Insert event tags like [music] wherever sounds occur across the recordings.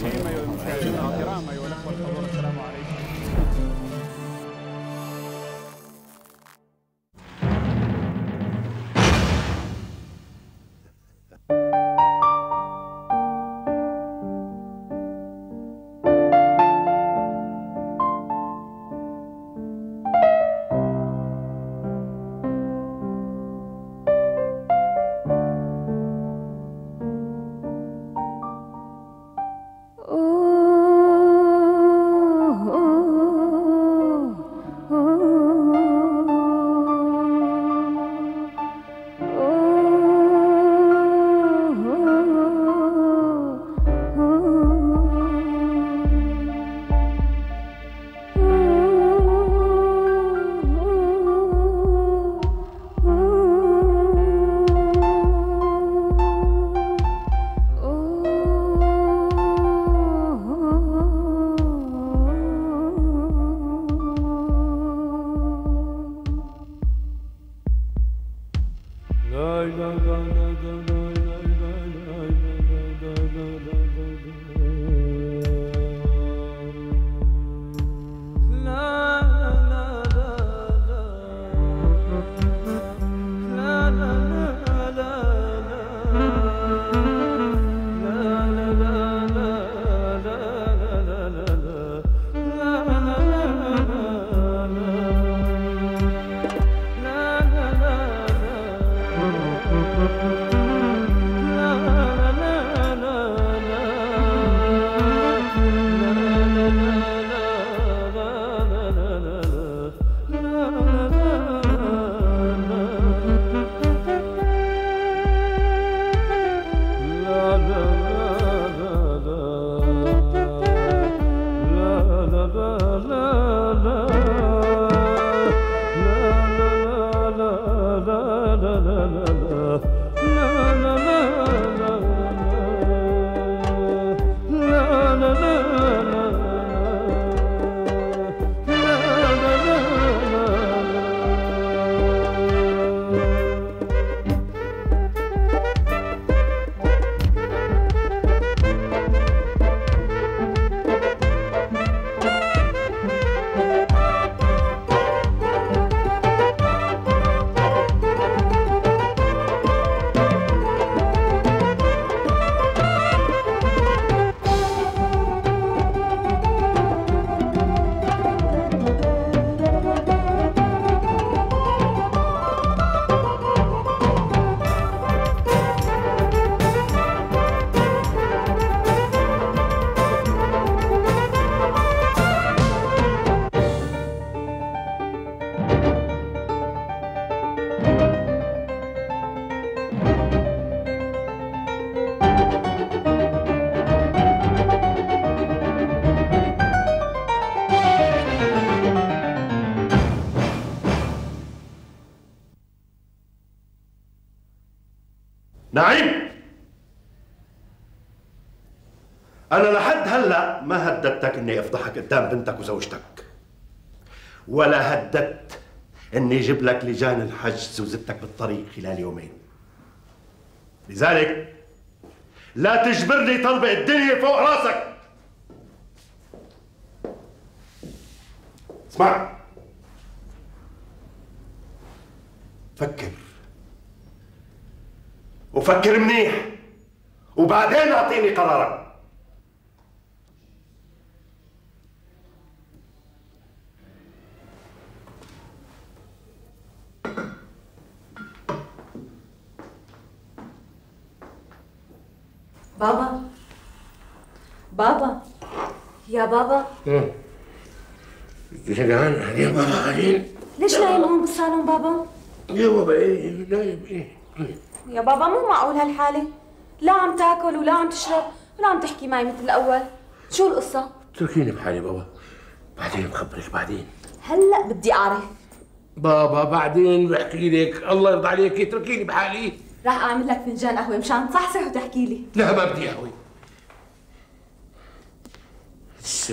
الرحيم الكرام السلام عليكم. إني أفضحك قدام بنتك وزوجتك. ولا هددت إني أجيب لك لجان الحجز وزدتك بالطريق خلال يومين. لذلك لا تجبرني طلبة الدنيا فوق راسك. اسمع. فكر. وفكر منيح. وبعدين أعطيني قرارك. بابا بابا يا بابا جدعان يا بابا قاعدين ليش نايم هون بالصالون بابا؟ يا بابا إيه نايم إيه يا بابا مو معقول هالحالة لا عم تاكل ولا عم تشرب ولا عم تحكي معي مثل الأول شو القصة؟ اتركيني بحالي بابا بعدين بخبرك بعدين هلأ بدي أعرف بابا بعدين بحكي لك الله يرضى عليك اتركيني بحالي راح أعمل لك فنجان قهوة مشان تصحصح وتحكي لي. لا ما بدي قهوة. بس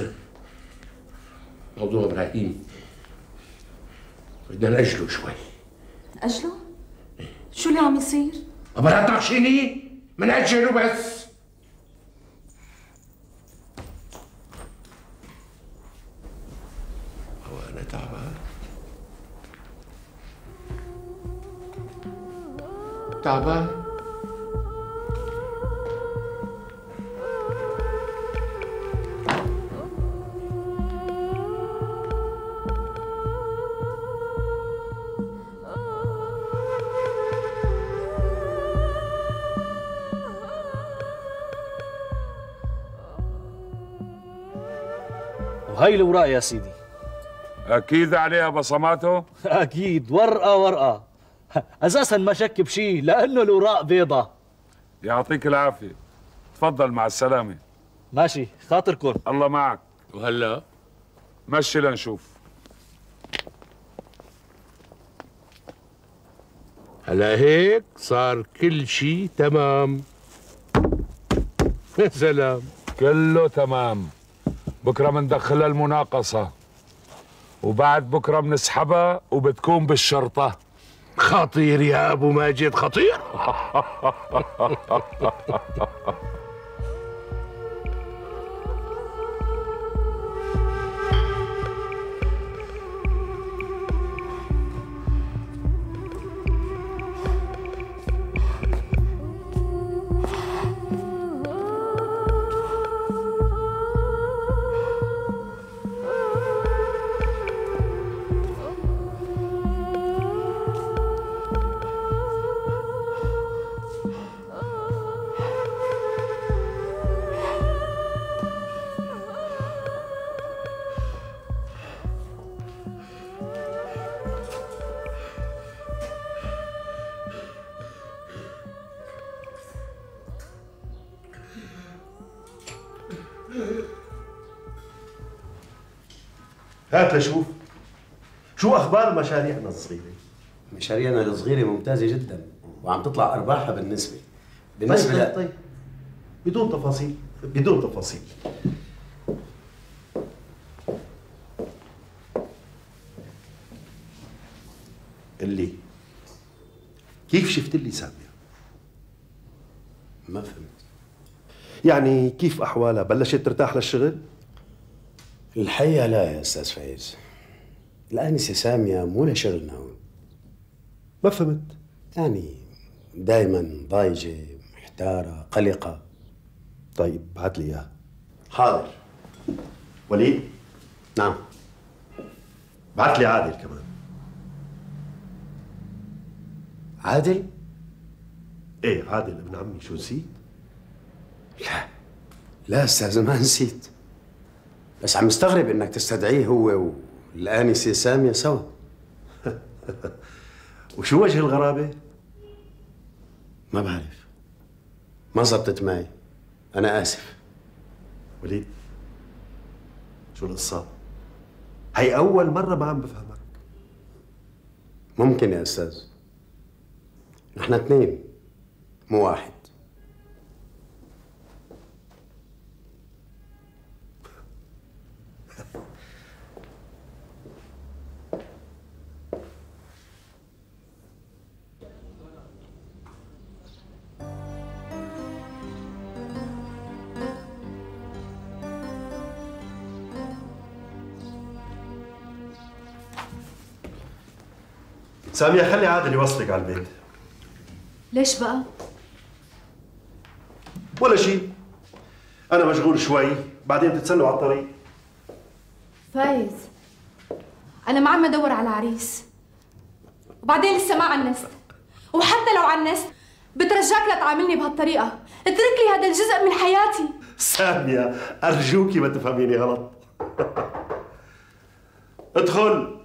موضوع إبراهيم. بدنا نأجله شوي. أجله؟ شو اللي عم يصير؟ لا تناقشيني. منأجله بس. تعبان. وهي الوراق يا سيدي. أكيد عليها بصماته؟ [laughs] أكيد ورقة ورقة. [laughs] أساسا ما شك بشي لأنه الوراق بيضة. يعطيك العافية. تفضل مع السلامة. ماشي خاطركم الله معك. وهلا؟ مشي لنشوف. هلا هيك صار كل شيء تمام. يا سلام. كله تمام. بكرة مندخلها المناقصة. وبعد بكرة بنسحبها وبتكون بالشرطة. خطير يا أبو ماجد خطير. [laughs] هات لشوف شو أخبار مشاريعنا الصغيرة مشاريعنا الصغيرة ممتازة جدا وعم تطلع أرباحها بالنسبة بالنسبة طيب, ل... طيب, طيب بدون تفاصيل بدون تفاصيل اللي كيف شفت لي سامية؟ ما فهمت يعني كيف أحوالها؟ بلشت ترتاح للشغل؟ الحقيقة لا يا أستاذ فايز. الآنسة سامية مو لشغلنا هون ما فهمت؟ يعني دايما ضايجة محتارة قلقة. طيب هات لي إياها. حاضر. وليد؟ نعم. بعت لي عادل كمان. عادل؟ إيه عادل ابن عمي شو نسيت؟ لا لا أستاذ ما نسيت. بس عم مستغرب إنك تستدعيه هو والآنسة سامية سوا. [laughs] وشو وجه الغرابة؟ ما بعرف. ما زبطت معي. أنا آسف. وليد شو القصة؟ هي أول مرة ما عم بفهمك. ممكن يا أستاذ. نحن اثنين مو واحد. سامية خلي عادل يوصلك على البيت. ليش بقى؟ ولا شيء أنا مشغول شوي بعدين تتسلوا على الطريق. فايز. أنا ما عم أدور على عريس. وبعدين لسه ما عنست. وحتى لو عنست بترجاك لا تعاملني بهالطريقة. اترك لي هذا الجزء من حياتي. سامية أرجوكي ما تفهميني غلط. [laughs] ادخل.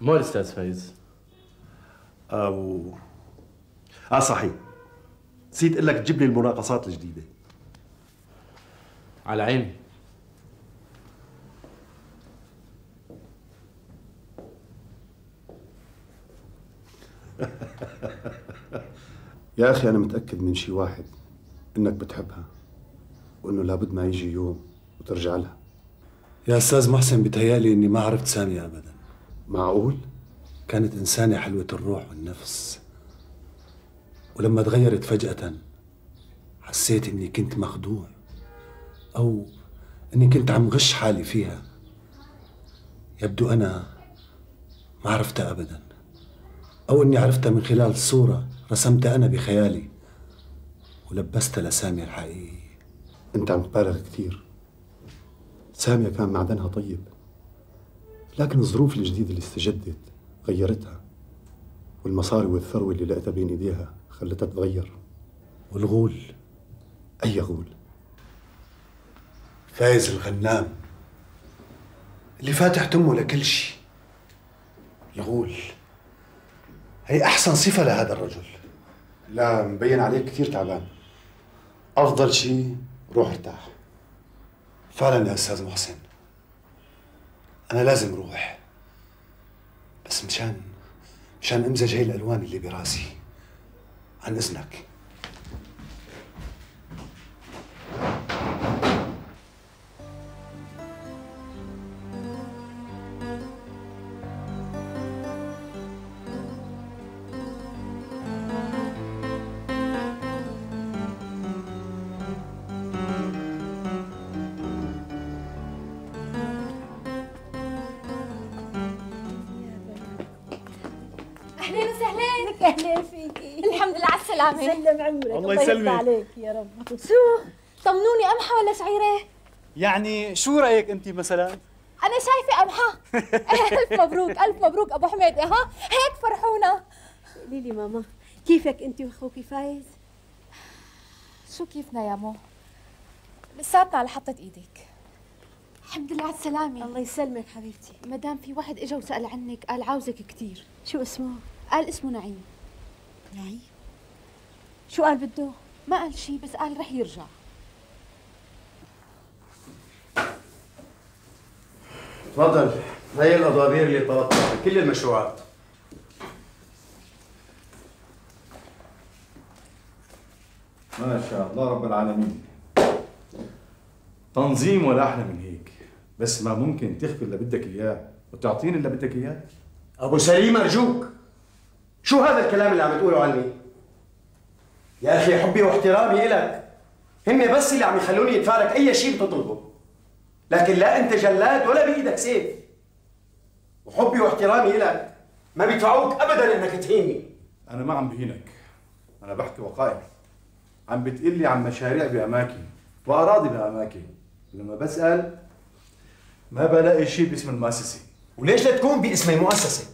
مو الاستاذ فايز؟ أو آه صحيح. نسيت أقول لك تجيب لي المناقصات الجديدة. على عيني. [laughs] يا أخي أنا متأكد من شي واحد إنك بتحبها وإنه لابد ما يجي يوم وترجع لها. يا أستاذ محسن بتهيألي إني ما عرفت سامية أبدا. معقول؟ كانت إنسانة حلوة الروح والنفس. ولما تغيرت فجأة حسيت إني كنت مخدوع أو إني كنت عم غش حالي فيها. يبدو أنا ما عرفتها أبدا أو إني عرفتها من خلال صورة رسمتها أنا بخيالي ولبستها لسامية الحقيقية أنت عم تبالغ كثير. سامية كان معدنها طيب. لكن الظروف الجديدة اللي استجدت غيرتها والمصاري والثروة اللي لقيتها بين إيديها خلتها تتغير. والغول؟ أي غول؟ فايز الغنام. اللي فاتح تمه لكل شيء. الغول هي أحسن صفة لهذا الرجل. لا مبين عليك كثير تعبان. أفضل شيء روح ارتاح. فعلا يا أستاذ محسن. أنا لازم روح. بس مشان مشان أمزج هي الألوان اللي براسي. عن إذنك. أهلين وسهلين. لك أهلا فيكي. الحمد لله على السلامة. سلم عمرك. الله يسلمك. عليك يا رب. شو؟ طمنوني قمحة ولا شعيرة؟ يعني شو رأيك أنت مثلا؟ أنا شايفة قمحة. [laughs] ألف مبروك ألف مبروك أبو حميد ها؟ هيك فرحونا. قولي لي ماما كيفك أنت واخوكي فايز؟ شو كيفنا يا مو؟ لساتنا على حطة إيدك الحمد لله على السلامة. الله يسلمك حبيبتي. مدام في واحد إجا وسأل عنك قال عاوزك كثير شو اسمه؟ قال اسمه نعيم. نعيم؟ شو قال بده؟ ما قال شيء بس قال رح يرجع. تفضل. هي الأضابير اللي طلبتها كل المشروعات. ما شاء الله رب العالمين. تنظيم ولا أحلى من هيك. بس ما ممكن تخفي اللي بدك إياه وتعطيني اللي بدك إياه. أبو سليم أرجوك. شو هذا الكلام اللي عم تقوله عني؟ يا أخي حبي واحترامي إلك. هن بس اللي عم يخلوني يدفع لك أي شيء بتطلبه. لكن لا أنت جلاد ولا بإيدك سيف. وحبي واحترامي إلك. ما بيدفعوك أبدا إنك تهيني. أنا ما عم بهينك. أنا بحكي وقائع عم بتقلي عن مشاريع بأماكن وأراضي بأماكن. لما بسأل ما بلاقي شيء باسم المؤسسة. وليش لا تكون باسم المؤسسة؟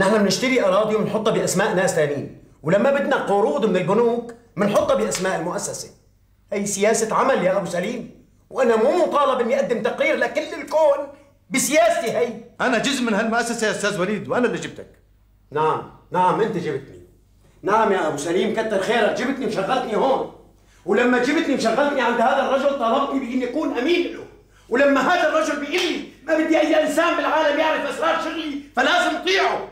نحن بنشتري أراضي وبنحطها بأسماء ناس ثانيين ولما بدنا قروض من البنوك بنحطها بأسماء المؤسسة. هي سياسة عمل يا أبو سليم. وأنا مو مطالب إني أقدم تقرير لكل الكون بسياستي هي. أنا جزء من هالمؤسسة يا أستاذ وليد وأنا اللي جبتك. نعم نعم أنت جبتني. نعم يا أبو سليم كتر خيرك جبتني وشغلتني هون. ولما جبتني وشغلتني عند هذا الرجل طلبتني بإني أكون أمين له. ولما هذا الرجل بيقول لي ما بدي أي إنسان بالعالم يعرف أسرار شغلي فلازم أطيعه.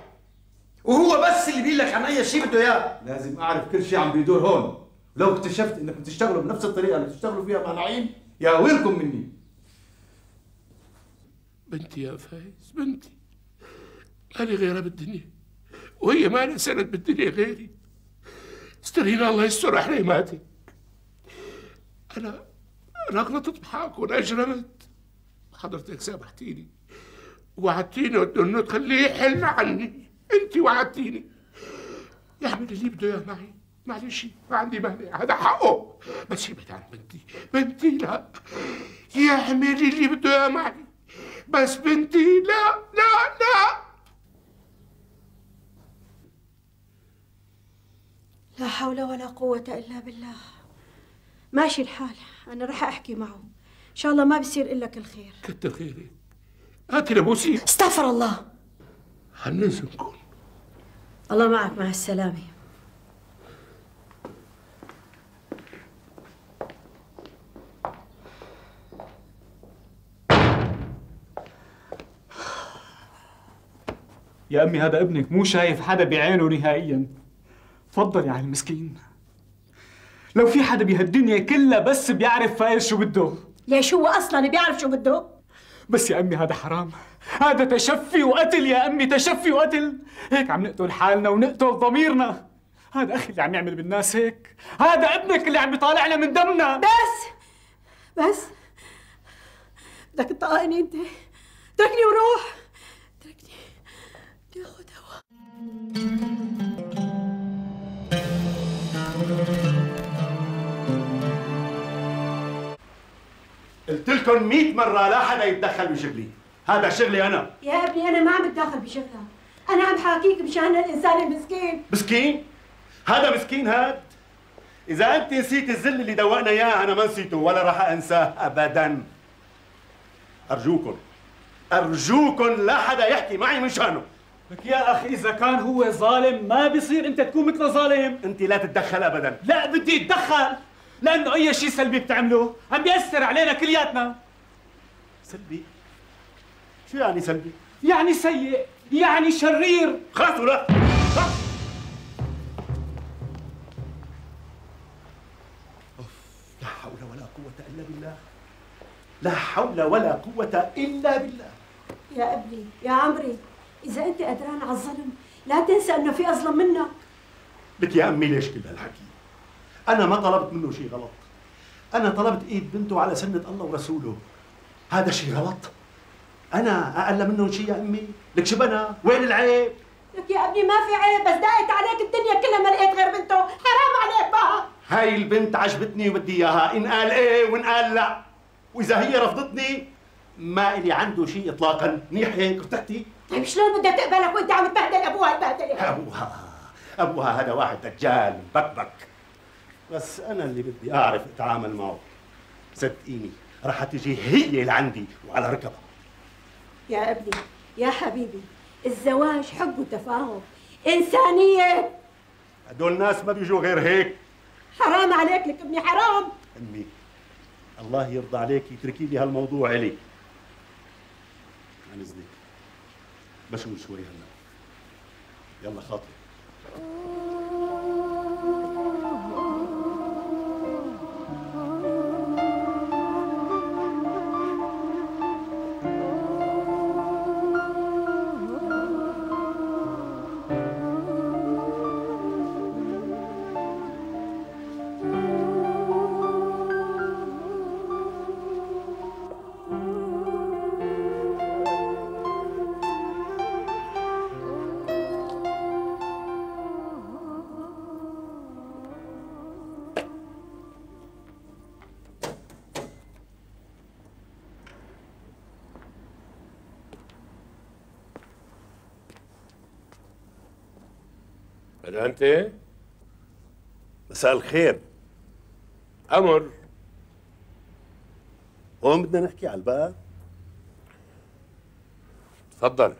وهو بس اللي بيقول لك عن أي شيء بده إياه. لازم أعرف كل شيء عم بيدور هون. لو اكتشفت إنكم تشتغلوا بنفس الطريقة اللي بتشتغلوا فيها مع نعيم يا ويلكم مني. بنتي يا فايز بنتي. مالي غيرها بالدنيا. وهي ما لها سند بالدنيا غيري. استرينا الله يستر حريماتك. أنا أنا غلطت بحقكم أجرمت. حضرتك سامحتيني. وعدتيني إنه تخليه يحل عني. انت وعدتيني. يعمل اللي بده اياه معي معلش ما عندي مانع هذا حقه. بس يبعد عن بنتي بنتي لا. يعمل اللي بده اياه معي. بس بنتي لا لا لا. لا حول ولا قوة إلا بالله. ماشي الحال أنا رح أحكي معه. إن شاء الله ما بصير إلا كل خير. كتر خيرك. هاتي لبوسي استغفر الله. حننزلكم الله معك مع السلامة. يا أمي هذا ابنك مو شايف حدا بعينه نهائيا. تفضل يا عالم مسكين لو في حدا بهالدنيا كلها بس بيعرف فايز شو بده. ليش هو أصلا بيعرف شو بده؟ بس يا أمي هذا حرام. هذا تشفي وقتل يا أمي تشفي وقتل. هيك عم نقتل حالنا ونقتل ضميرنا. هذا أخي اللي عم يعمل بالناس هيك. هذا ابنك اللي عم بيطالعنا من دمنا. بس! بس! بدك تطقني أنت؟ اتركني وروح! اتركني بدي اخذ هوا قلت لكم 100 مرة لا حدا يتدخل بشغلي. هذا شغلي أنا. يا ابني أنا ما عم بتدخل بشغلها. أنا عم حاكيك مشان الإنسان المسكين. مسكين؟ هذا مسكين هاد. إذا أنت نسيت الذل اللي دوقنا إياه أنا ما نسيته ولا راح أنساه أبدا. أرجوكم. أرجوكم لا حدا يحكي معي من شأنه. لك يا أخي إذا كان هو ظالم ما بيصير أنت تكون مثله ظالم. أنت لا تتدخل أبدا. لا بدي أتدخل. لأنه أي شيء سلبي بتعمله عم بيأثر علينا كلياتنا. سلبي؟ شو يعني سلبي؟ يعني سيء يعني شرير. خلاص ولا؟ لا حول ولا قوة إلا بالله. لا حول ولا قوة إلا بالله. يا ابني يا عمري إذا أنت قدران على الظلم لا تنسى انه في أظلم منك. لك يا أمي ليش كل هالحكي؟ أنا ما طلبت منه شيء غلط. أنا طلبت إيد بنته على سنة الله ورسوله. هذا شيء غلط. أنا أقل منهم شيء يا أمي. لك شو بنا؟ وين العيب؟ لك يا ابني ما في عيب بس دقت عليك الدنيا كلها ما لقيت غير بنته. حرام عليك بقى هاي البنت عجبتني وبدي إياها. إن قال إيه وإن قال لا. وإذا هي رفضتني ما إلي عنده شيء اطلاقا. منيح هيك؟ ارتحتي؟ طيب شلون بدها تقبلك وأنت عم تبهدل أبوها؟ البهدله أبوها. أبوها هذا واحد دجال بكبك. بس أنا اللي بدي أعرف أتعامل معه. صدقيني رح تجي هي لعندي وعلى ركبها. يا أبني يا حبيبي الزواج حب وتفاهم. إنسانية. هدول الناس ما بيجوا غير هيك. حرام عليك لك أبني حرام. أمي الله يرضى عليك اتركي لي هالموضوع إلي. عن اذنك بشوي شوي هلا. يلا خاطري. انت مساء الخير. أمر. هون بدنا نحكي على الباب. تفضل.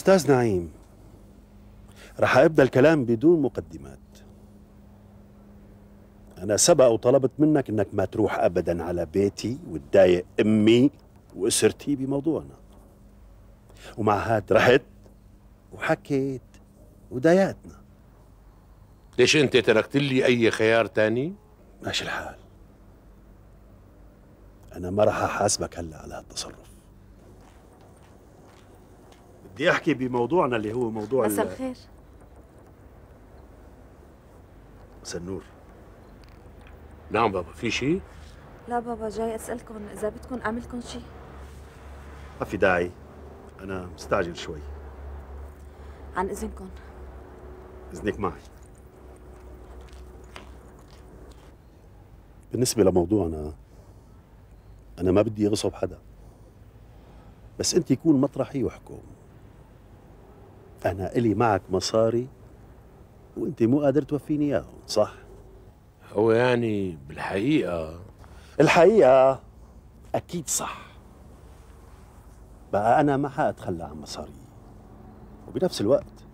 أستاذ نعيم رح أبدأ الكلام بدون مقدمات. أنا سبق وطلبت منك إنك ما تروح ابدا على بيتي وتضايق أمي وأسرتي بموضوعنا. ومع هاد رحت وحكيت وضايقتنا. ليش أنت تركت لي أي خيار تاني؟ ماشي الحال. أنا ما رح أحاسبك هلأ على هالتصرف بدي أحكي بموضوعنا اللي هو موضوع مساء ال- الخير. مساء النور. نعم بابا في شيء لا بابا جاي أسألكم إذا بدكم أعملكم شيء ما في داعي. أنا مستعجل شوي. عن إذنكم. إذنك معي. بالنسبة لموضوعنا أنا ما بدي أغصب حدا. بس أنت يكون مطرحي واحكم أنا إلي معك مصاري وأنت مو قادر توفيني إياهم صح؟ هو يعني بالحقيقة؟ الحقيقة أكيد صح. بقى أنا ما حأتخلى عن مصاري. وبنفس الوقت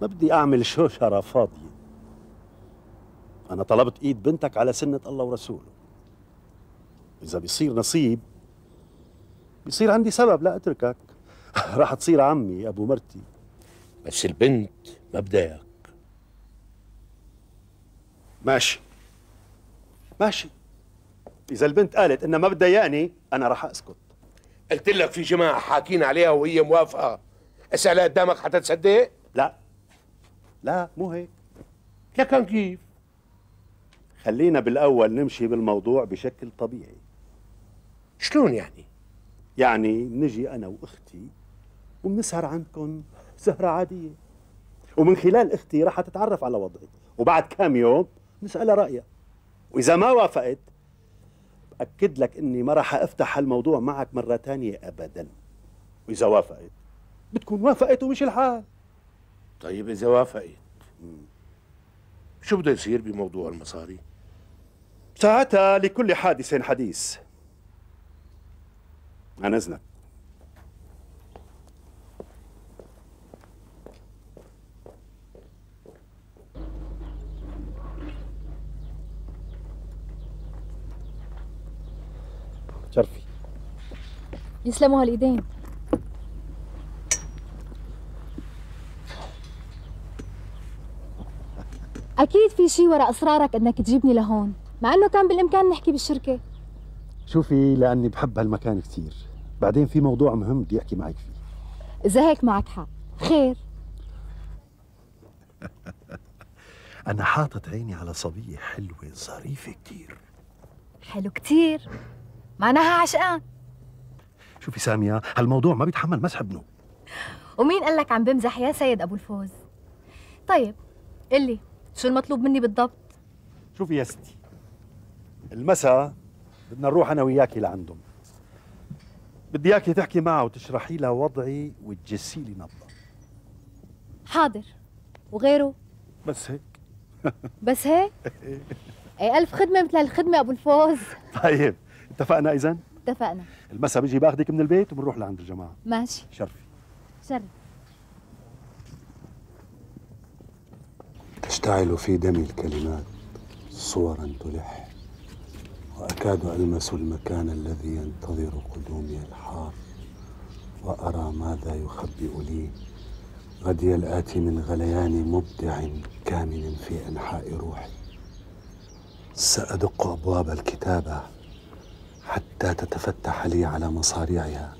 ما بدي أعمل شوشرة فاضية أنا طلبت إيد بنتك على سنة الله ورسوله. إذا بيصير نصيب بيصير عندي سبب لا أتركك. [laughs] راح تصير عمي أبو مرتي. بس البنت ما بدايك ماشي. ماشي. إذا البنت قالت انها ما بدها اياني أنا راح أسكت. قلت لك في جماعة حاكين عليها وهي موافقة. اسالها قدامك حتتصدق؟ لا. لا مو هيك. لكن كيف؟ خلينا بالأول نمشي بالموضوع بشكل طبيعي. شلون يعني؟ يعني نجي أنا وأختي وبنسهر عندكم. سهرة عادية. ومن خلال أختي راح تتعرف على وضعي. وبعد كام يوم نسالها رايها وإذا ما وافقت بأكد لك إني ما راح أفتح هالموضوع معك مرة تانية ابدا. وإذا وافقت بتكون وافقت ومش الحال. طيب إذا وافقت. شو بده يصير بموضوع المصاري؟ ساعتها لكل حادث حديث. عن اذنك يسلموا هالإيدين. أكيد في شي ورا اصرارك إنك تجيبني لهون مع إنه كان بالإمكان نحكي بالشركة. شوفي لأني بحب هالمكان كثير بعدين في موضوع مهم بدي أحكي معك فيه. إذا هيك معك حق. خير. [laughs] أنا حاطط عيني على صبية حلوة ظريفة كثير حلو كتير. معناها عشقان. شوفي سامية هالموضوع ما بيتحمل مسح ابنه. ومين قال لك عم بمزح يا سيد أبو الفوز؟ طيب قل لي شو المطلوب مني بالضبط؟ شوفي يا ستي المساء بدنا نروح أنا وياكي لعندهم. بدي إياكي تحكي معها وتشرحي لها وضعي وتجسي لي نبضة. حاضر. وغيره؟ بس هيك. [laughs] بس هيك؟ [laughs] أي ألف خدمة مثل هالخدمة أبو الفوز. طيب اتفقنا اذا اتفقنا. المساء بيجي باخذك من البيت وبنروح لعند الجماعة. ماشي. شرفي. شر تشتعل في دمي الكلمات صورا تلح وأكاد ألمس المكان الذي ينتظر قدومي الحار وأرى ماذا يخبئ لي. غدي الآتي من غليان مبدع كامن في أنحاء روحي. سأدق أبواب الكتابة حتى تتفتح لي على مصاريعها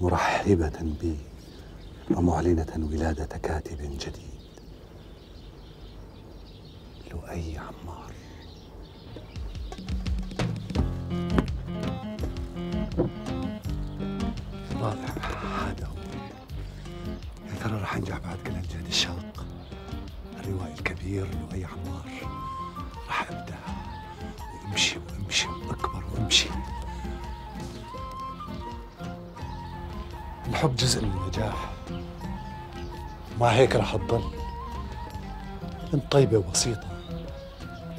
مرحبة بي ومعلنة ولادة كاتب جديد. لؤي عمار. رائع هذا. هو يا ترى رح أنجح بعد كل هالجهد الشاق؟ الروائي الكبير لؤي عمار رح ابدع وامشي وامشي واكبر وامشي الحب جزء من النجاح. مع هيك رح تضل. أنت طيبة وبسيطة.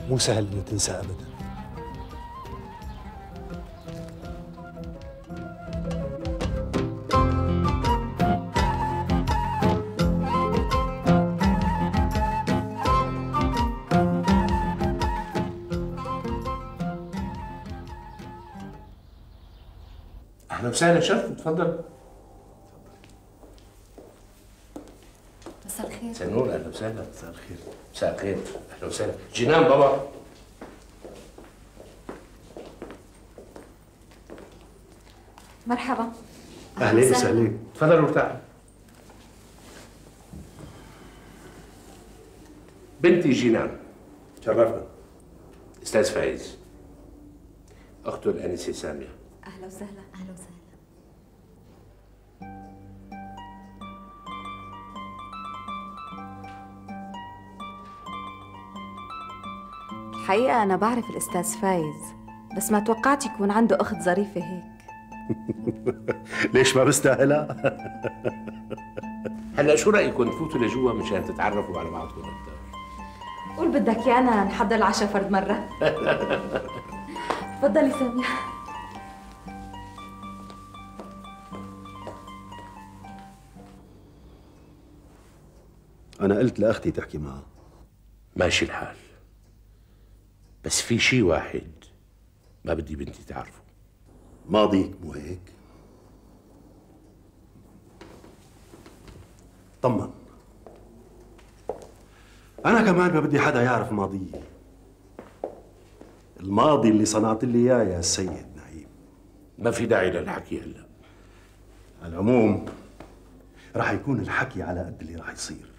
مو سهل انها تنسى ابدا. وسهلا شرف تفضل مساء الخير. مساء النور أهلا وسهلا. مساء الخير. مساء الخير أهلا وسهلا. جنان بابا. مرحبا. أهلين وسهلين. تفضلوا ارتاحوا بنتي جنان. شرفنا أستاذ فايز. اخته الأنسة سامية. أهلا وسهلا. أهلا وسهلا. الحقيقة أنا بعرف الأستاذ فايز بس ما توقعت يكون عنده أخت ظريفة هيك. [laughs] ليش ما بستاهلها؟ [laughs] هلا شو رايكم تفوتوا لجوا مشان تتعرفوا على بعضكم أكثر قول بدك يانا نحضر العشاء فرد مرة. [laughs] تفضلي سامية. أنا قلت لأختي تحكي معها ماشي الحال. بس في شيء واحد ما بدي بنتي تعرفه. ماضيك مو هيك؟ طمن. أنا كمان ما بدي حدا يعرف ماضيي. الماضي اللي صنعت لي إياه يا سيد نعيم. ما في داعي للحكي هلا. على العموم راح يكون الحكي على قد اللي راح يصير.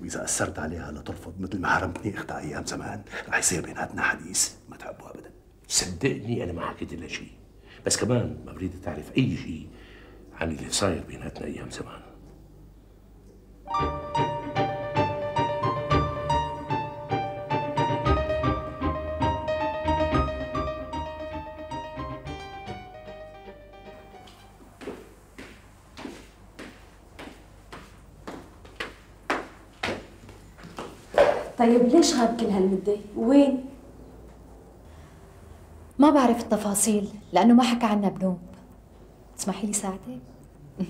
وإذا أثرت عليها لترفض مثل ما حرمتني أختها أيام زمان راح يصير بيناتنا حديث ما تحبه أبدا. صدقني أنا ما حكيت لها شيء. بس كمان ما بريد تعرف أي شيء عن اللي صاير بيناتنا أيام زمان. طيب ليش غاب كل هالمدة؟ وين؟ ما بعرف التفاصيل لأنه ما حكى عنا بنوب تسمحي لي ساعتك؟ [laughs]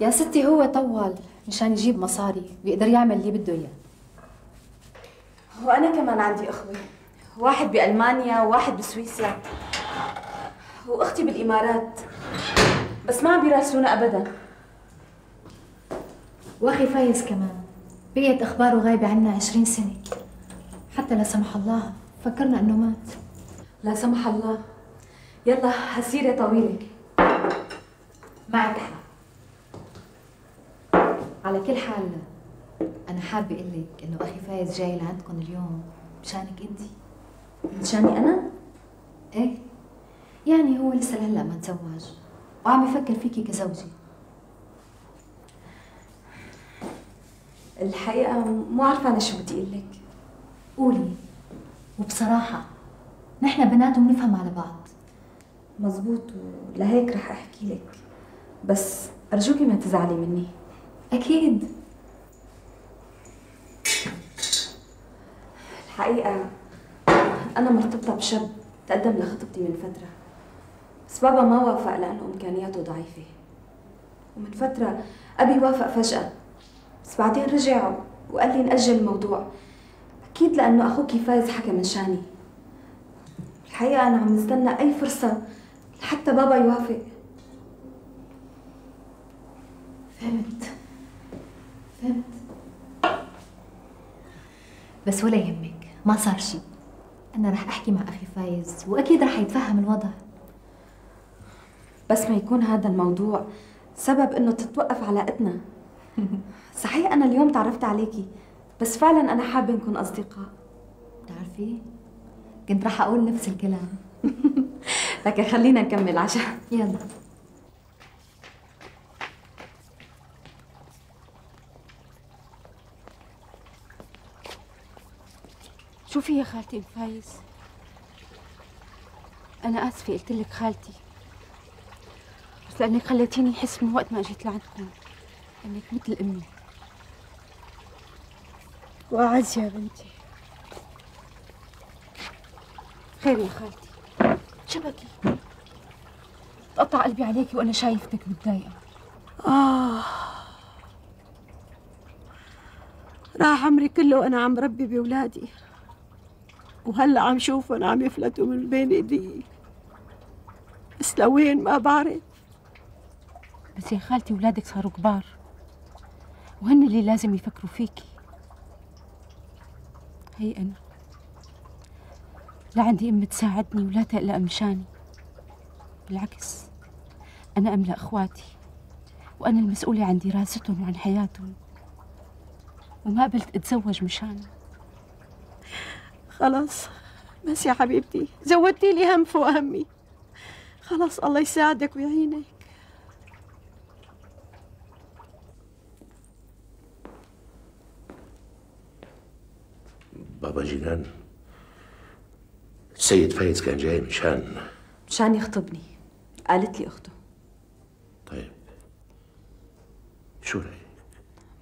يا ستي هو طول مشان يجيب مصاري بيقدر يعمل اللي بده إياه وأنا كمان عندي أخوة واحد بألمانيا وواحد بسويسرا وأختي بالإمارات بس ما عم بيراسلونا أبدا واخي فايز كمان. بقيت أخباره غايبة عنا عشرين سنة. حتى لا سمح الله فكرنا إنه مات. لا سمح الله. يلا هالسيرة طويلة. معك حق. على كل حال أنا حابة أقول لك إنه أخي فايز جاي لعندكم اليوم مشانك أنت. مشاني أنا؟ إيه. يعني هو لسه لهلأ ما تزوج. وعم يفكر فيكي كزوجة. الحقيقة مو عارفة أنا شو بدي أقول لك. قولي. وبصراحة نحن بناتهم بنفهم على بعض. مزبوط ولهيك رح أحكي لك. بس أرجوكي ما تزعلي مني؟ أكيد. الحقيقة أنا مرتبطة بشاب تقدم لخطبتي من فترة. بس بابا ما وافق لأنه إمكانياته ضعيفة. ومن فترة أبي وافق فجأة. بس بعدين رجع وقال لي نأجل الموضوع. أكيد لأنه أخوكي فايز حكى من شاني. الحقيقة أنا عم نستنى أي فرصة لحتى بابا يوافق. فهمت. فهمت. بس ولا يهمك. ما صار شيء أنا رح أحكي مع أخي فايز وأكيد رح يتفهم الوضع. بس ما يكون هذا الموضوع سبب إنه تتوقف علاقتنا [laughs] صحيح أنا اليوم تعرفت عليكي بس فعلا أنا حابة نكون أصدقاء. بتعرفي؟ كنت رح أقول نفس الكلام. [laughs] لكن خلينا نكمل عشاء يلا. شوفي يا خالتي الفايز؟ أنا آسفة قلت لك خالتي. بس لأنك خليتيني أحس من وقت ما أجيت لعندكم. إنك مثل أمي. وأعز يا بنتي. خير يا خالتي. شبكي. تقطع قلبي عليكي وأنا شايفتك متضايقة. آه. راح عمري كله وأنا عم ربي بولادي وهلأ عم شوفهم عم يفلتوا من بين إيدي. بس لوين ما بعرف. بس يا خالتي ولادك صاروا كبار. وهن اللي لازم يفكروا فيكي هي أنا. لا عندي أم تساعدني ولا تقلق مشاني بالعكس أنا أم لأخواتي وأنا المسؤولة عن دراستهم وعن حياتهم. وما قبلت أتزوج مشاني خلاص بس يا حبيبتي زودتي لي هم فوق همي. خلاص الله يساعدك ويعينك. بابا جنان. السيد فايز كان جاي مشان مشان يخطبني. قالت لي أخته. طيب. شو رأيك؟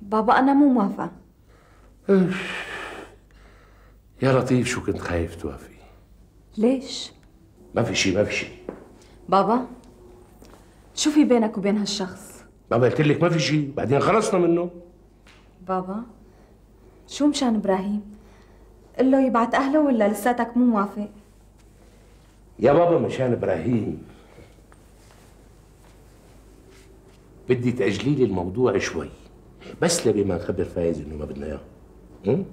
بابا أنا مو موافقة. يا لطيف شو كنت خايف توافي ليش؟ ما في شيء ما في شيء بابا شو في بينك وبين هالشخص؟ بابا قلت لك ما في شيء بعدين خلصنا منه. بابا شو مشان إبراهيم؟ قل له يبعت أهله ولا لساتك مو موافق؟ يا بابا مشان إبراهيم. بدي تأجلي لي الموضوع شوي. بس لبي ما نخبر فايز إنه ما بدنا إياه؟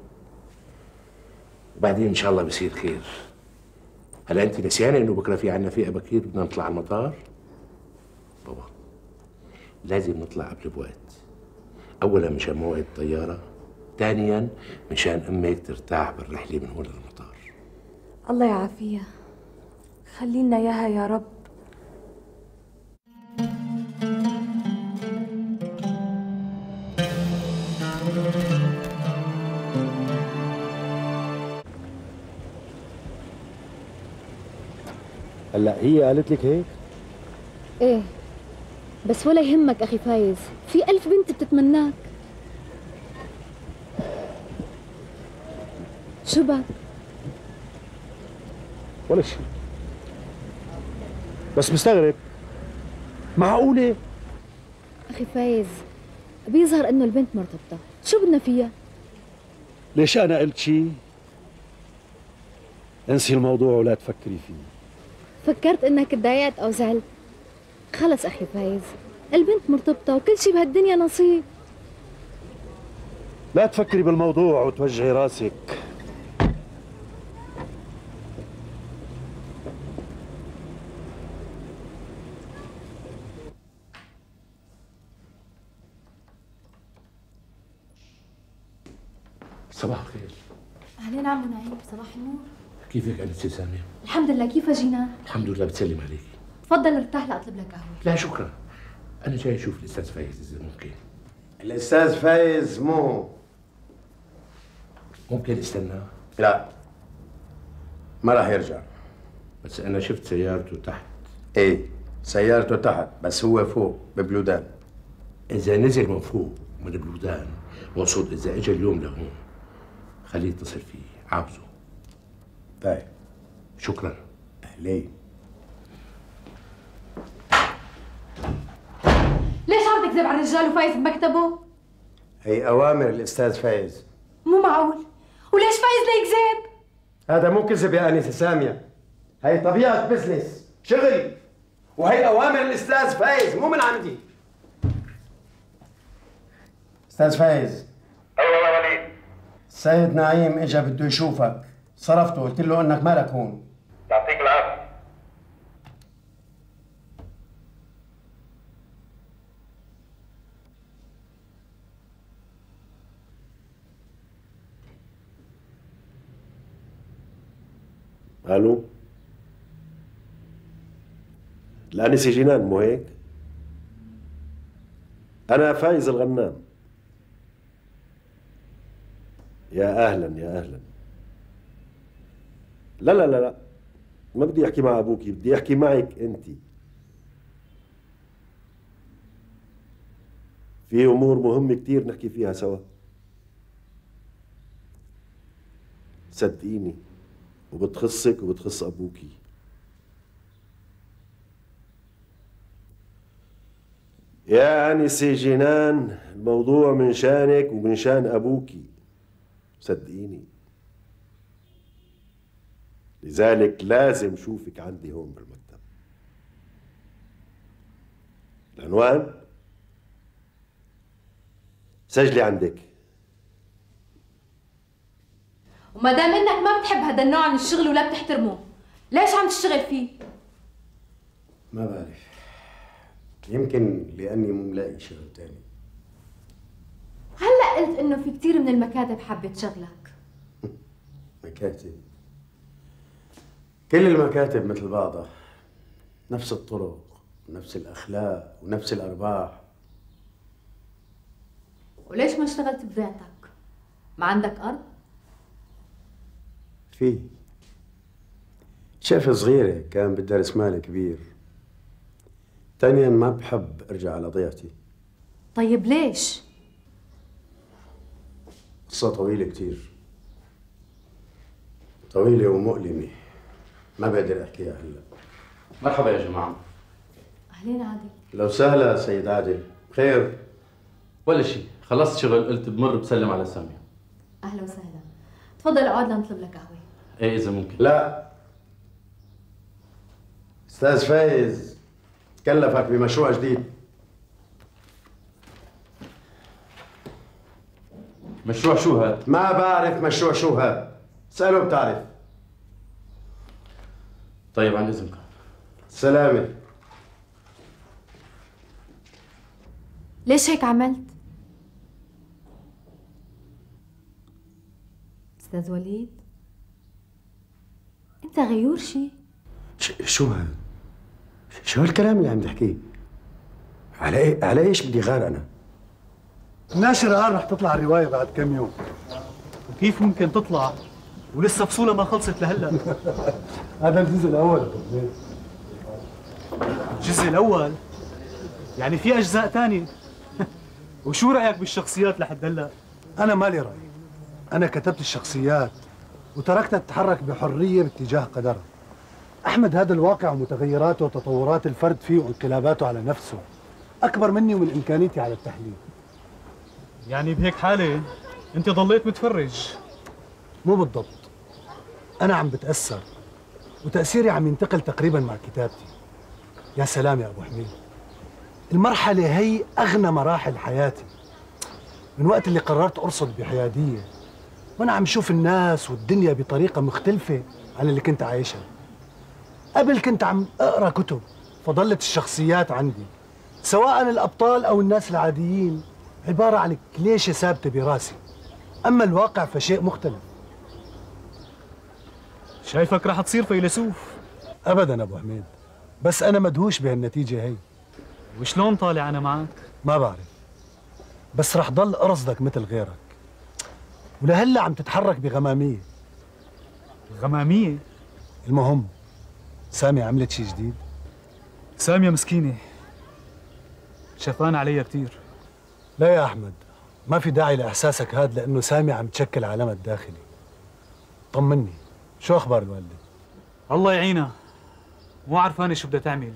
وبعدين إن شاء الله بصير خير. هلا أنت نسيانة إنه بكرة في عنا فئة بكير بدنا نطلع على المطار؟ بابا لازم نطلع قبل بوقت. اولا مشان موعد الطيارة ثانيا مشان أمك ترتاح بالرحلة من هون للمطار. الله يعافيها. خلي لنا إياها يا رب. هلأ هي قالت لك هيك؟ إيه. بس ولا يهمك أخي فايز. في ألف بنت بتتمناك. شو بك ولا شيء. بس مستغرب. معقولة؟ أخي فايز بيظهر إنه البنت مرتبطة. شو بدنا فيها؟ ليش أنا قلت شيء؟ انسي الموضوع ولا تفكري فيه. فكرت إنك تضايقت أو زعلت. خلص أخي فايز البنت مرتبطة وكل شي بهالدنيا نصيب. لا تفكري بالموضوع وتوجعي راسك صباح الخير اهلين عم نعيم صباح النور كيفك انت سامية؟ الحمد لله كيف جينا؟ الحمد لله بتسلم عليك. تفضل ارتاح لأطلب لك قهوة. لا شكرا. أنا جاي أشوف الأستاذ فايز إذا ممكن. الأستاذ فايز مو. ممكن استنى لا. ما راح يرجع. بس أنا شفت سيارته تحت. إيه سيارته تحت بس هو فوق ببلودان. إذا نزل من فوق من البلودان واقصد إذا اجى اليوم لهون. خليه يتصل فيه عاوزه. طيب. شكرا. أهلين. ليش عم تكذب على الرجال وفايز بمكتبه؟ هي أوامر الأستاذ فايز. مو معقول. وليش فايز ليكذب هذا مو كذب يا انسه سامية. هي طبيعة business شغل. وهي أوامر الأستاذ فايز مو من عندي. أستاذ فايز. أيوه يا وليد. السيد نعيم إجا بده يشوفك. صرفته قلت له إنك مالك هون. يعطيك العافية. ألو؟ الانسه جنان مو هيك؟ أنا فايز الغنام. يا أهلا يا أهلا. لا لا لا لا. ما بدي أحكي مع ابوكي بدي أحكي معك أنت. في أمور مهمة كثير نحكي فيها سوا. صدقيني وبتخصك وبتخص أبوكي. يا أنسة جنان الموضوع من شانك ومن شان أبوكي. صدقيني. لذلك لازم شوفك عندي هون بالمكتب. العنوان؟ سجلي عندك. وما دام إنك ما بتحب هذا النوع من الشغل ولا بتحترمه ليش عم تشتغل فيه؟ ما بعرف. يمكن لأني مو ملاقي شغل تاني. هلأ قلت إنه في كثير من المكاتب حابة تشغلك [laughs] مكاتب. كل المكاتب مثل بعضها نفس الطرق ونفس الأخلاق ونفس الأرباح. وليش ما اشتغلت بذاتك؟ ما عندك أرض؟ في. شقفة صغيرة كان بدها راس مال كبير. ثانيا ما بحب أرجع على ضيعتي. طيب ليش؟ قصة طويلة كتير. طويلة ومؤلمة. ما بقدر احكيها هلا. مرحبا يا جماعة. أهلين عادل لو سهلة سيد عادل. خير ولا شيء. خلصت شغل قلت بمر بسلم على سامية أهلا وسهلا. تفضل اقعد لنطلب لك قهوة. إيه إذا ممكن. لا. أستاذ فايز كلفك بمشروع جديد. مشروع شو هاد؟ ما بعرف مشروع شو هاد. اسأله بتعرف. طيب عن اذنكم سلامة ليش هيك عملت؟ أستاذ وليد أنت غيور شي؟ ش- شو هاد شو هالكلام اللي عم تحكيه؟ على إيه على إيش بدي غار أنا؟ الناشرة قال رح تطلع الرواية بعد كم يوم. وكيف ممكن تطلع؟ ولسه فصولها ما خلصت لهلا. [laughs] هذا الجزء الأول. الجزء الأول؟ يعني في أجزاء تانية؟ [laughs] وشو رأيك بالشخصيات لحد هلا؟ أنا مالي رأي. أنا كتبت الشخصيات وتركتها تتحرك بحرية باتجاه قدرها أحمد هذا الواقع ومتغيراته وتطورات الفرد فيه وانقلاباته على نفسه. أكبر مني ومن إمكانيتي على التحليل. يعني بهيك حالة أنت ضليت متفرج؟ مو بالضبط. أنا عم بتأثر وتأثيري عم ينتقل تقريبا مع كتابتي. يا سلام يا أبو حميد. المرحلة هي أغنى مراحل حياتي. من وقت اللي قررت أرصد بحيادية وأنا عم شوف الناس والدنيا بطريقة مختلفة عن اللي كنت عايشها. قبل كنت عم أقرأ كتب فضلت الشخصيات عندي سواء الأبطال أو الناس العاديين عبارة عن كليشة ثابتة براسي. أما الواقع فشيء مختلف. شايفك رح تصير فيلسوف ابدا أبو حميد. بس أنا مدهوش بهالنتيجة هي. وشلون طالع أنا معك؟ ما بعرف. بس رح ضل أرصدك مثل غيرك. ولهلا عم تتحرك بغمامية. غمامية؟ المهم سامي عملت شي جديد؟ سامية مسكينة شفان عليها كتير. لا يا أحمد ما في داعي لإحساسك هاد لأنه سامي عم تشكل عالمها الداخلي طمني. شو أخبار الوالده الله يعينها مو عرفانة شو بدها تعمل.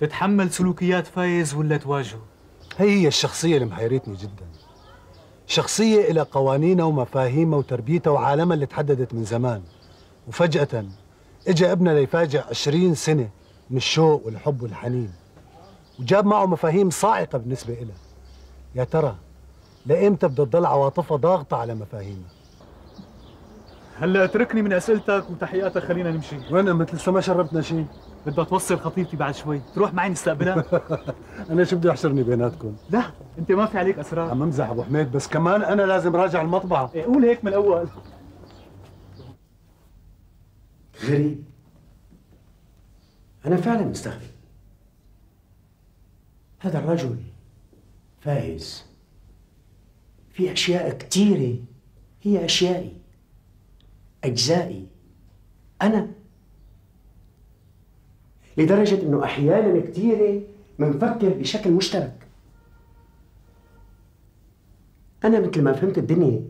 تتحمل سلوكيات فايز ولا تواجهه. هي هي الشخصية اللي محيرتني جدا. شخصية إلى قوانينها ومفاهيمها وتربيتها وعالمها اللي تحددت من زمان. وفجأة اجى ابنها ليفاجئ عشرين سنة من الشوق والحب والحنين. وجاب معه مفاهيم صاعقة بالنسبة إلها. يا ترى لإمتى بدها تضل عواطفها ضاغطة على مفاهيمها؟ هلا اتركني من اسئلتك وتحياتك خلينا نمشي. وين؟ امت لسه ما شربتنا شيء بدها توصل خطيبتي بعد شوي. تروح معي نستقبلها؟ [laughs] أنا شو بده يحشرني بيناتكم؟ لا أنت ما في عليك أسرار. عم أمزح أبو حميد بس كمان أنا لازم راجع المطبعة. إيه قول هيك من الأول. غريب. أنا فعلا مستغرب. هذا الرجل فايز. في أشياء كثيرة هي أشيائي. أجزائي. أنا. لدرجة إنه أحيانا كثيرة بنفكر بشكل مشترك. أنا مثل ما فهمت الدنيا.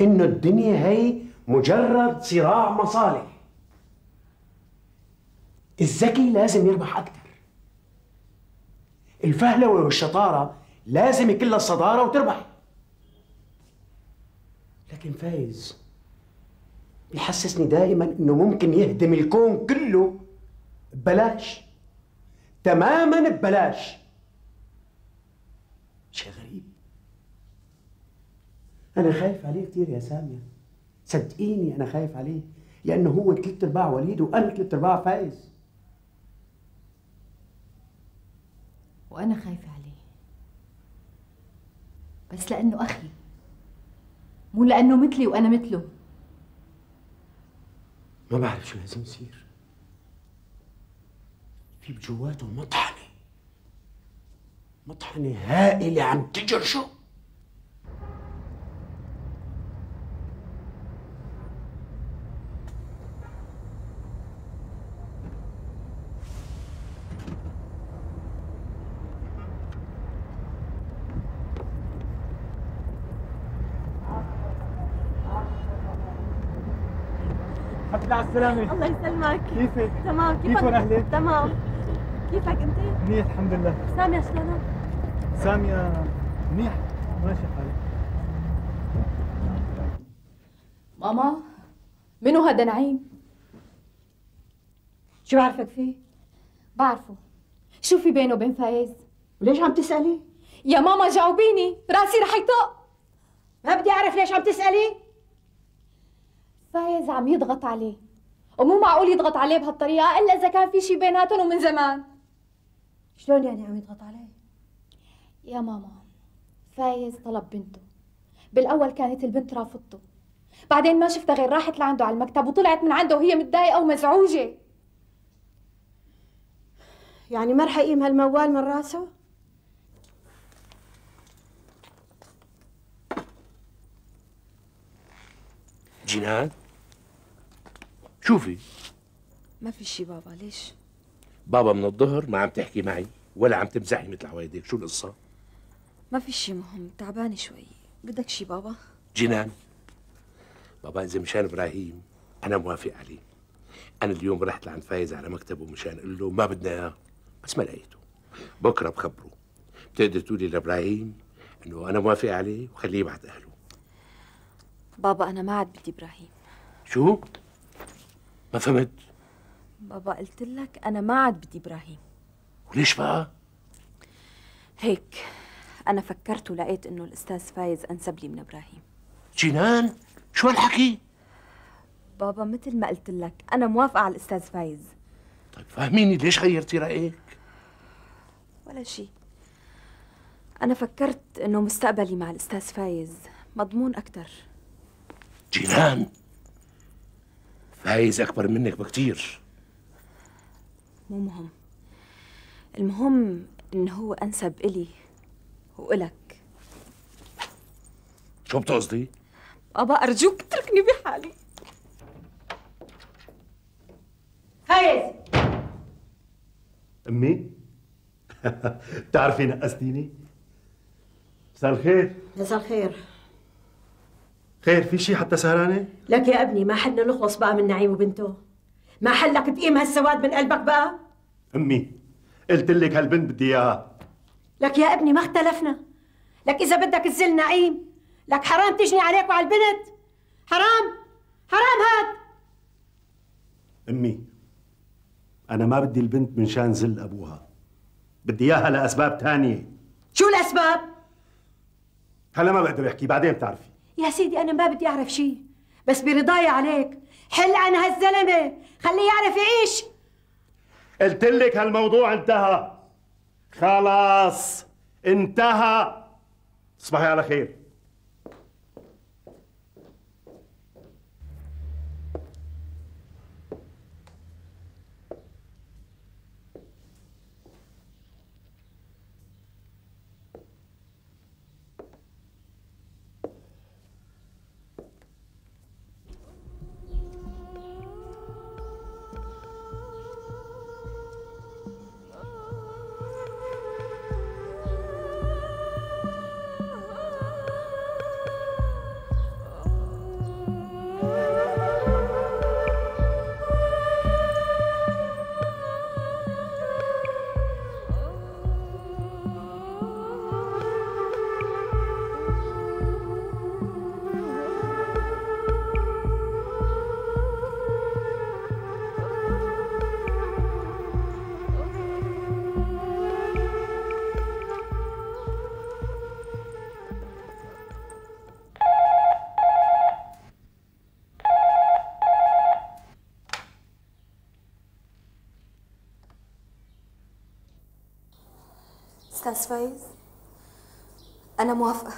إنه الدنيا هي مجرد صراع مصالح. الذكي لازم يربح أكثر. الفهلوة والشطارة لازم يكون لها الصدارة وتربح. لكن فايز. بيحسسني دائما إنه ممكن يهدم الكون كله. ببلاش تماما ببلاش. شيء غريب. أنا خايف عليه كثير يا سامية. صدقيني أنا خايف عليه لأنه هو ثلاث أرباع وليد وأنا ثلاث أرباع فايز. وأنا خايفة عليه. بس لأنه أخي. مو لأنه مثلي وأنا مثله. ما بعرف شو لازم يصير. في بجواته مطحنة مطحنة هائلة عم تجرشه السلامة الله يسلمك كيفك؟ تمام كيفك كيفهم أهلك؟ تمام كيفك أنت؟ منيح الحمد لله سامية شلونك؟ سامية منيح ماشي حالك ماما منو هذا نعيم؟ شو بعرفك فيه؟ بعرفه شو في بينه وبين فايز؟ وليش عم تسألي؟ يا ماما جاوبيني راسي رح يطق ما بدي أعرف ليش عم تسألي فايز عم يضغط عليه ومو معقول يضغط عليه بهالطريقة إلا إذا كان في شي بيناتهم ومن زمان. شلون يعني عم يضغط عليه؟ يا ماما فايز طلب بنته. بالأول كانت البنت رافضته. بعدين ما شفتها غير راحت لعنده على المكتب وطلعت من عنده وهي متضايقة ومزعوجة. يعني ما رح يقيم هالموال من راسه؟ جنان؟ شوفي. ما في شي بابا ليش؟ بابا من الظهر ما عم تحكي معي ولا عم تمزحي مثل عوايدك. شو القصة؟ ما في شي مهم تعبانة شوي. بدك شي بابا؟ جنان. بابا إذا مشان إبراهيم أنا موافق عليه. أنا اليوم رحت لعند فايز على مكتبه مشان أقول له ما بدنا إياه بس ما لقيته. بكرة بخبره. بتقدر تقولي لإبراهيم إنه أنا موافق عليه وخليه يبعت أهله. بابا أنا ما عاد بدي إبراهيم. شو؟ ما فهمت؟ بابا قلت لك أنا ما عاد بدي إبراهيم. وليش بقى؟ هيك أنا فكرت ولقيت إنه الأستاذ فايز أنسب لي من إبراهيم. جنان؟ شو هالحكي؟ بابا مثل ما قلت لك أنا موافقة على الأستاذ فايز. طيب فهميني ليش غيرتي رأيك؟ ولا شيء أنا فكرت إنه مستقبلي مع الأستاذ فايز مضمون أكتر. جنان؟ فايز أكبر منك بكتير. مو مهم المهم إنه هو أنسب إلي وإلك. شو بتقصدي؟ بابا أرجوك اتركني بحالي. فايز. أمي؟ [laughs] بتعرفي نقستيني مساء الخير. مساء الخير. خير في شي حتى سهرانة؟ لك يا ابني ما حدنا نخلص بقى من نعيم وبنته. ما حلك تقيم هالسواد من قلبك بقى؟ أمي قلت لك هالبنت بدي إياها. لك يا ابني ما اختلفنا. لك إذا بدك تزل نعيم لك حرام تجني عليك وعلى البنت. حرام حرام هاد. أمي أنا ما بدي البنت من شان زل أبوها. بدي إياها لأسباب تانية. شو الأسباب؟ هلا ما بقدر أحكي بعدين بتعرفي. يا سيدي أنا ما بدي أعرف شيء بس برضاي عليك. حل عن هالزلمة. خليه يعرف يعيش. قلت لك هالموضوع انتهى. خلاص انتهى. تصبحي على خير. فايز؟ أنا موافقة.